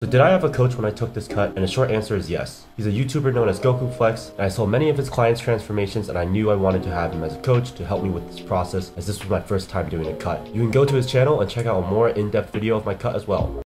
So did I have a coach when I took this cut? And the short answer is yes. He's a YouTuber known as Gokuflex, and I saw many of his clients' transformations and I knew I wanted to have him as a coach to help me with this process as this was my first time doing a cut. You can go to his channel and check out a more in-depth video of my cut as well.